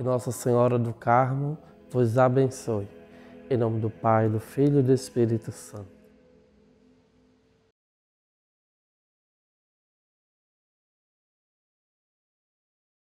Que Nossa Senhora do Carmo vos abençoe. Em nome do Pai, do Filho e do Espírito Santo.